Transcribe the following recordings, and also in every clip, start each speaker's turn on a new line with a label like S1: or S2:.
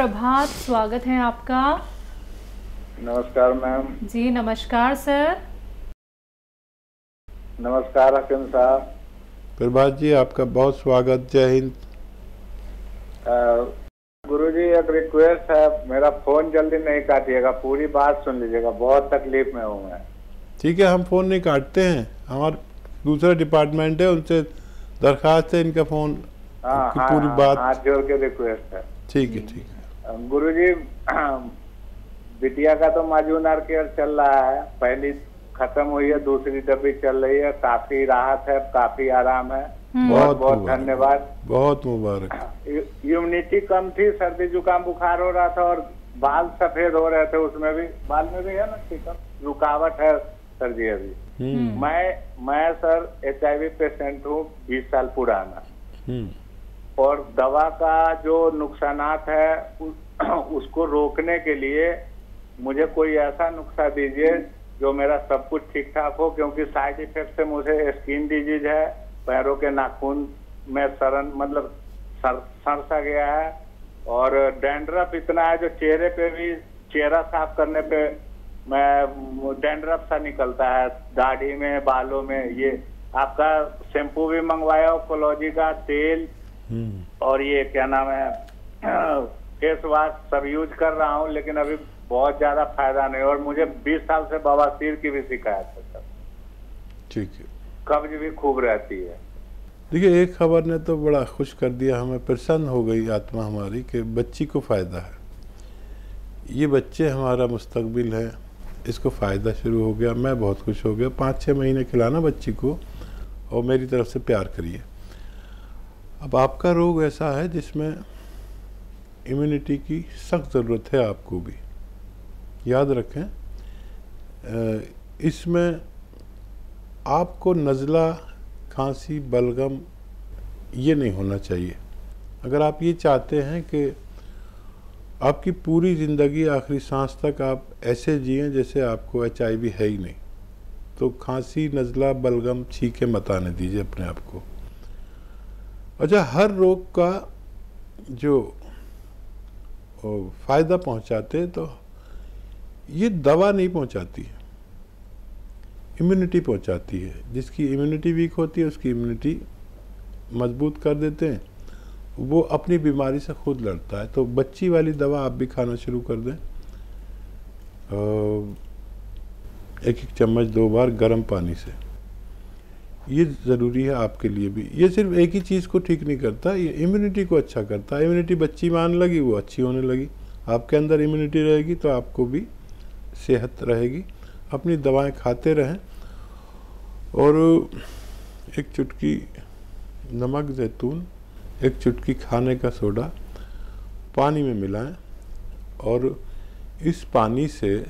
S1: प्रभात स्वागत है आपका।
S2: नमस्कार मैम।
S1: जी नमस्कार सर।
S2: नमस्कार हकीम साहब।
S3: प्रभात जी आपका बहुत स्वागत। जय हिंद।
S2: गुरु जी एक रिक्वेस्ट है। मेरा फ़ोन जल्दी नहीं काटिएगा। पूरी बात सुन लीजिएगा। बहुत तकलीफ़ में हूँ मैं।
S3: ठीक है हम फ़ोन नहीं काटते हैं। हमारा दूसरा डिपार्टमेंट है उनसे दरखास्त है इनका फ़ोन
S2: हाँ हाँ
S3: पूरी
S2: हाँ,
S3: बात
S2: हाथ जोड़ के रिक्वेस्ट है।
S3: ठीक है ठीक है।
S2: गुरु जी बिटिया का तो माजूनार केयर चल रहा है। पहली खत्म हुई है दूसरी डब्बी चल रही है। काफ़ी राहत है काफ़ी आराम है। बहुत
S3: बहुत
S2: बहुत धन्यवाद।
S3: बहुत मुबारक।
S2: इम्यूनिटी कम थी सर्दी जुकाम बुखार हो रहा था और बाल सफ़ेद हो रहे थे उसमें भी। बाल में भी है ना ठीक है? रुकावट है सर जी अभी।
S3: हम्म।
S2: मैं मैं सर एचआईवी पेशेंट हूँ बीस साल पुराना।
S3: हम्म।
S2: और दवा का जो नुकसानात है उसको रोकने के लिए मुझे कोई ऐसा नुस्खा दीजिए जो मेरा सब कुछ ठीक ठाक हो, क्योंकि साइड इफ़ेक्ट से मुझे स्किन डिज़ीज़ है, पैरों के नाखून में सरन मतलब सर सा गया है, और डैंड्रफ इतना है जो चेहरे पे भी, चेहरा साफ़ करने पे मैं डैंड्रफ सा निकलता है, दाढ़ी में, बालों में, ये आपका शैम्पू भी मंगवाया हो कोलॉजी का, तेल और ये क्या नाम है फेस वॉश सब यूज़ कर रहा हूँ लेकिन अभी बहुत ज़्यादा फ़ायदा नहीं। और मुझे 20 साल से बवासीर की भी शिकायत है सर।
S3: ठीक है।
S2: कब्ज भी खूब रहती है।
S3: देखिए एक खबर ने तो बड़ा खुश कर दिया हमें प्रसन्न हो गई आत्मा हमारी कि बच्ची को फ़ायदा है। ये बच्चे हमारा मुस्तकबिल है इसको फ़ायदा शुरू हो गया मैं बहुत खुश हो गया। पाँच छः महीने खिलाना बच्ची को और मेरी तरफ़ से प्यार करिए। अब आपका रोग ऐसा है जिसमें इम्यूनिटी की सख्त ज़रूरत है आपको भी। याद रखें इसमें आपको नज़ला, खांसी, बलगम ये नहीं होना चाहिए। अगर आप ये चाहते हैं कि आपकी पूरी ज़िंदगी, आखिरी सांस तक आप ऐसे जिएँ जैसे आपको एचआईवी है ही नहीं तो खांसी, नज़ला, बलगम छीके मत आने दीजिए अपने आप को। अच्छा हर रोग का जो फ़ायदा पहुंचाते तो ये दवा नहीं पहुंचाती है। इम्यूनिटी पहुंचाती है। जिसकी इम्यूनिटी वीक होती है, उसकी इम्यूनिटी मज़बूत कर देते हैं। वो अपनी बीमारी से खुद लड़ता है। तो बच्ची वाली दवा आप भी खाना शुरू कर दें। एक एक चम्मच, दो बार गर्म पानी से। ये ज़रूरी है आपके लिए भी। ये सिर्फ़ एक ही चीज़ को ठीक नहीं करता, ये इम्यूनिटी को अच्छा करता है। इम्यूनिटी बच्ची मान लगी, वो अच्छी होने लगी। आपके अंदर इम्यूनिटी रहेगी तो आपको भी सेहत रहेगी। अपनी दवाएँ खाते रहें। और एक चुटकी नमक, जैतून, एक चुटकी खाने का सोडा पानी में मिलाएँ। और इस पानी से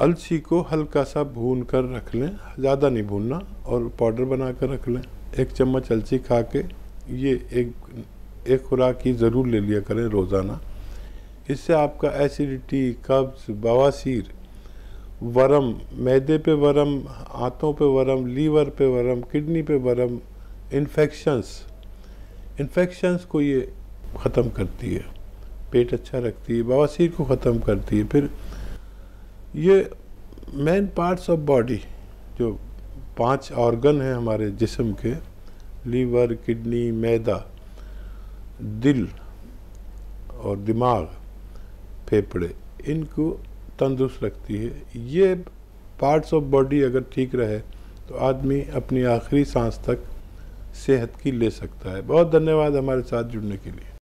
S3: अलसी को हल्का सा भून कर रख लें, ज़्यादा नहीं भूनना, और पाउडर बना कर रख लें। एक चम्मच अलसी खा के, ये एक एक खुराक ही ज़रूर ले लिया करें रोज़ाना। इससे आपका एसिडिटी, कब्ज़, बवासीर, वरम, मैदे पे वरम आंतों पे वरम, लीवर पे वरम, किडनी पे वरम इन्फेक्शंस इन्फेक्शंस को ये ख़त्म करती है। पेट अच्छा रखती है, बवासीर को ख़त्म करती है। फिर ये मेन पार्ट्स ऑफ़ बॉडी जो पाँच ऑर्गन हैं हमारे जिस्म के लीवर किडनी मैदा, दिल और दिमाग, फेफड़े, इनको तंदुरुस्त रखती है। ये पार्ट्स ऑफ़ बॉडी अगर ठीक रहे तो आदमी अपनी आखिरी सांस तक सेहत की ले सकता है। बहुत धन्यवाद हमारे साथ जुड़ने के लिए।